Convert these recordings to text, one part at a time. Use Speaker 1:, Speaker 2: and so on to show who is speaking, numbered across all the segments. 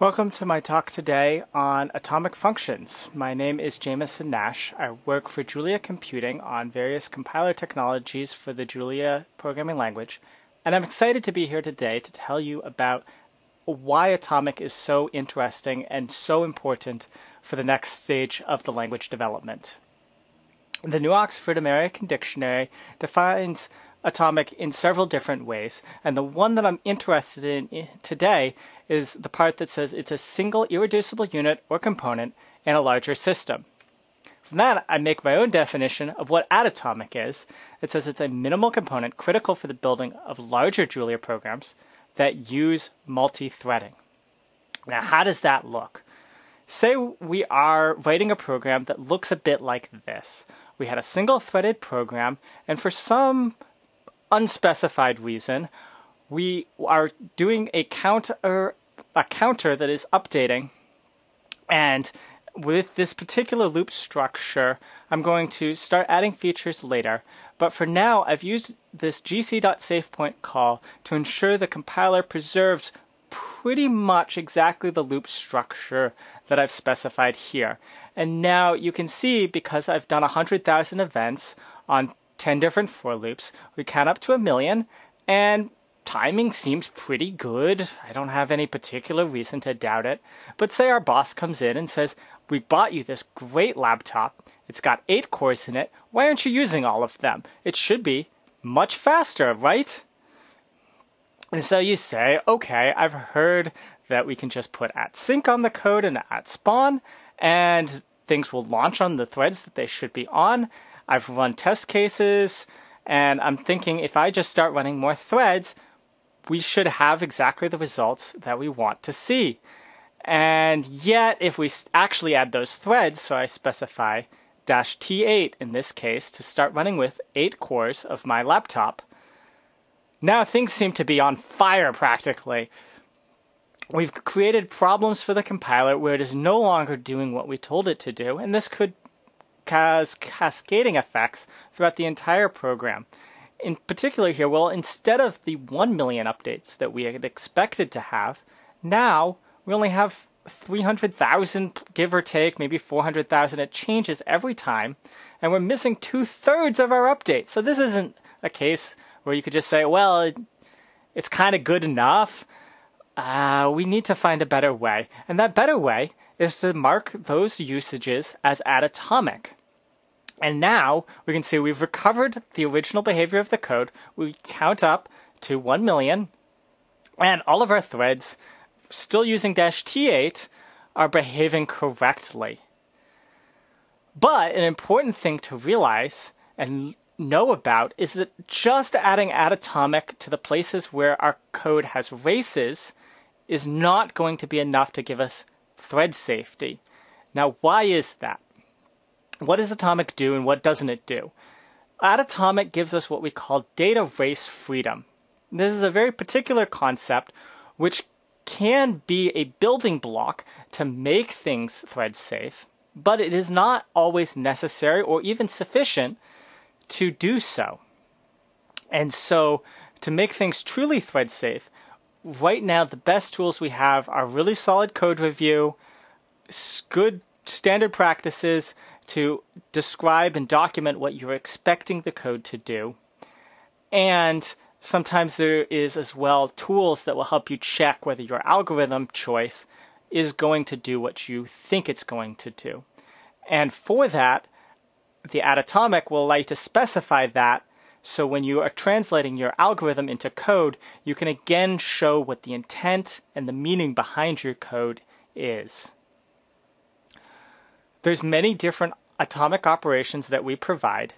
Speaker 1: Welcome to my talk today on atomic functions. My name is Jameson Nash. I work for Julia Computing on various compiler technologies for the Julia programming language, and I'm excited to be here today to tell you about why atomic is so interesting and so important for the next stage of the language development. The New Oxford American Dictionary defines atomic in several different ways, and the one that I'm interested in today is the part that says it's a single irreducible unit or component in a larger system. From that, I make my own definition of what @atomic is. It says it's a minimal component critical for the building of larger Julia programs that use multi-threading. Now, how does that look? Say we are writing a program that looks a bit like this. We had a single threaded program, and for some unspecified reason, we are doing a counter a counter that is updating. And with this particular loop structure, I'm going to start adding features later. But for now, I've used this GC.safepoint call to ensure the compiler preserves pretty much exactly the loop structure that I've specified here. And now you can see, because I've done 100,000 events on 10 different for loops, we count up to a million, and timing seems pretty good. I don't have any particular reason to doubt it. But say our boss comes in and says, We bought you this great laptop. It's got eight cores in it. Why aren't you using all of them? It should be much faster, right? And so you say, okay, I've heard that we can just put at sync on the code and at spawn, and things will launch on the threads that they should be on. I've run test cases, and I'm thinking if I just start running more threads, we should have exactly the results that we want to see. And yet, if we actually add those threads, so I specify dash T8 in this case to start running with 8 cores of my laptop, now things seem to be on fire practically. We've created problems for the compiler where it is no longer doing what we told it to do, and this could cause cascading effects throughout the entire program in particular here, well, instead of the 1 million updates that we had expected to have, now we only have 300,000, give or take, maybe 400,000. It changes every time, and we're missing two thirds of our updates. So this isn't a case where you could just say, well, it, it's kind of good enough. Uh, we need to find a better way. And that better way is to mark those usages as @atomic. And now we can see we've recovered the original behavior of the code. We count up to 1 million, and all of our threads, still using dash T8, are behaving correctly. But an important thing to realize and know about is that just adding @atomic to the places where our code has races is not going to be enough to give us thread safety. Now, why is that? What does atomic do and what doesn't it do? @atomic gives us what we call data race freedom. This is a very particular concept which can be a building block to make things thread safe, but it is not always necessary or even sufficient to do so. And so, to make things truly thread safe, right now the best tools we have are really solid code review, good standard practices, to describe and document what you're expecting the code to do. And sometimes there is as well tools that will help you check whether your algorithm choice is going to do what you think it's going to do. And for that, the @atomic will allow you to specify that so when you are translating your algorithm into code, you can again show what the intent and the meaning behind your code is. There's many different atomic operations that we provide.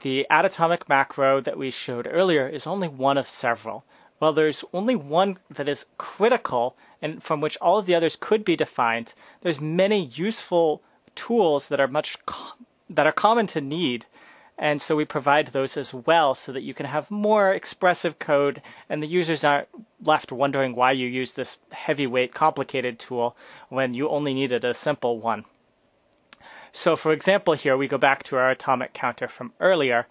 Speaker 1: The @atomic macro that we showed earlier is only one of several. Well, there's only one that is critical and from which all of the others could be defined. There's many useful tools that are much that are common to need. And so we provide those as well so that you can have more expressive code and the users aren't left wondering why you use this heavyweight complicated tool when you only needed a simple one. So for example here, we go back to our atomic counter from earlier,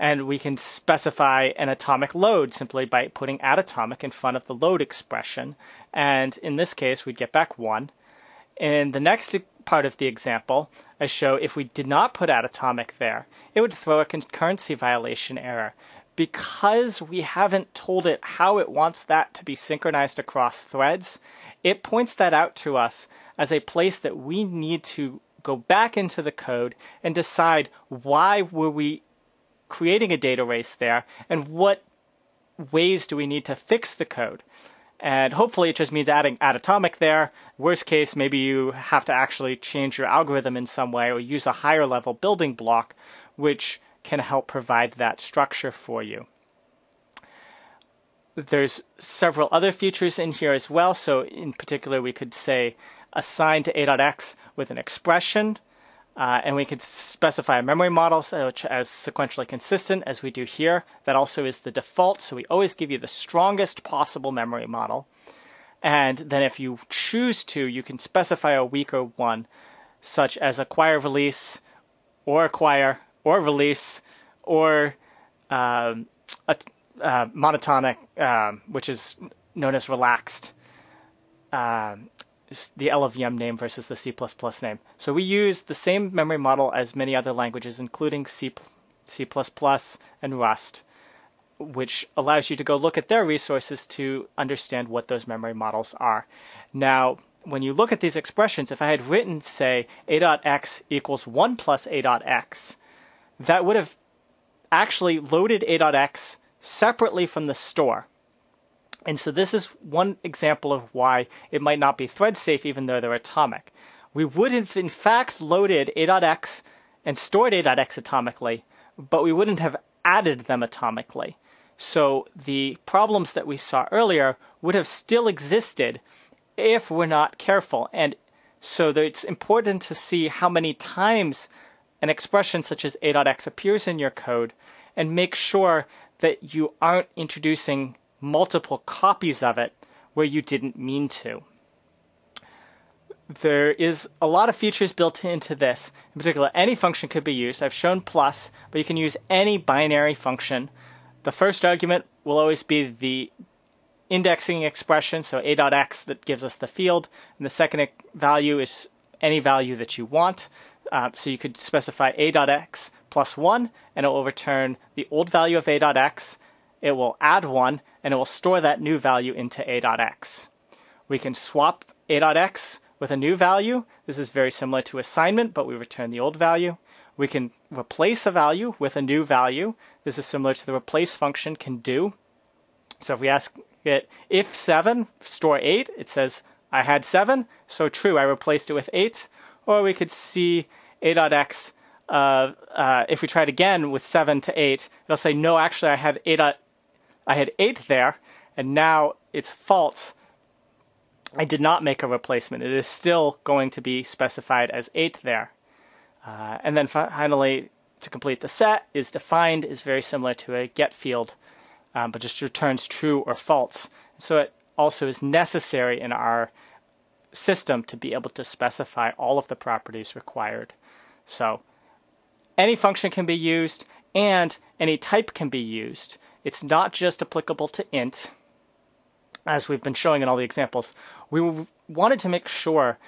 Speaker 1: And we can specify an atomic load simply by putting at atomic in front of the load expression. And in this case, we'd get back 1. In the next part of the example, I show if we did not put at atomic there, it would throw a concurrency violation error. Because we haven't told it how it wants that to be synchronized across threads, it points that out to us as a place that we need to go back into the code and decide why were we creating a data race there and what ways do we need to fix the code. And hopefully it just means adding at atomic there. Worst case, maybe you have to actually change your algorithm in some way or use a higher level building block, which can help provide that structure for you. There's several other features in here as well. So in particular, we could say assign to a.x with an expression, uh, and we could specify a memory model such as sequentially consistent as we do here. That also is the default, so we always give you the strongest possible memory model. And then if you choose to, you can specify a weaker one, such as acquire release, or acquire, or release, or um, a, uh, monotonic, um, which is known as relaxed. Um, the LLVM name versus the C++ name. So we use the same memory model as many other languages, including C, C++ and Rust, which allows you to go look at their resources to understand what those memory models are. Now, when you look at these expressions, if I had written, say, a.x equals 1 plus a.x, that would have actually loaded a.x separately from the store. And so this is one example of why it might not be thread safe even though they're atomic. We would have in fact loaded a.x and stored a.x atomically, but we wouldn't have added them atomically. So the problems that we saw earlier would have still existed if we're not careful. And so it's important to see how many times an expression such as a.x appears in your code and make sure that you aren't introducing multiple copies of it where you didn't mean to. There is a lot of features built into this. In particular, any function could be used. I've shown plus, but you can use any binary function. The first argument will always be the indexing expression, so a.x that gives us the field, and the second value is any value that you want. Uh, so you could specify a.x plus 1, and it will return the old value of a.x, it will add 1, and it will store that new value into a.x. We can swap a.x with a new value. This is very similar to assignment, but we return the old value. We can replace a value with a new value. This is similar to the replace function can do. So if we ask it if 7, store 8, it says I had 7, so true, I replaced it with 8. Or we could see a.x, uh, uh, if we tried again with 7 to 8, it'll say, no, actually I had 8 I had 8 there, and now it's false. I did not make a replacement. It is still going to be specified as 8 there. Uh, and then finally, to complete the set, is defined is very similar to a get field, um, but just returns true or false. So it also is necessary in our system to be able to specify all of the properties required. So any function can be used and any type can be used. It's not just applicable to int, as we've been showing in all the examples. We wanted to make sure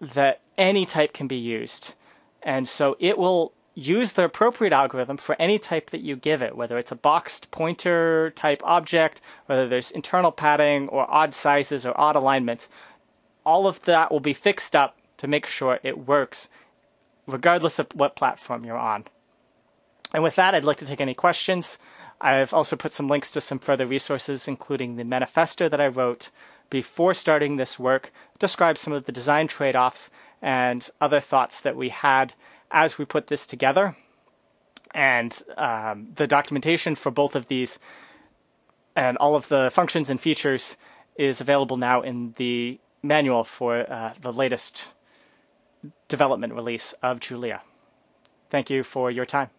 Speaker 1: that any type can be used. And so it will use the appropriate algorithm for any type that you give it, whether it's a boxed pointer type object, whether there's internal padding or odd sizes or odd alignments. All of that will be fixed up to make sure it works regardless of what platform you're on. And with that, I'd like to take any questions. I've also put some links to some further resources, including the manifesto that I wrote before starting this work, describes some of the design trade offs and other thoughts that we had as we put this together. And um, the documentation for both of these and all of the functions and features is available now in the manual for uh, the latest development release of Julia. Thank you for your time.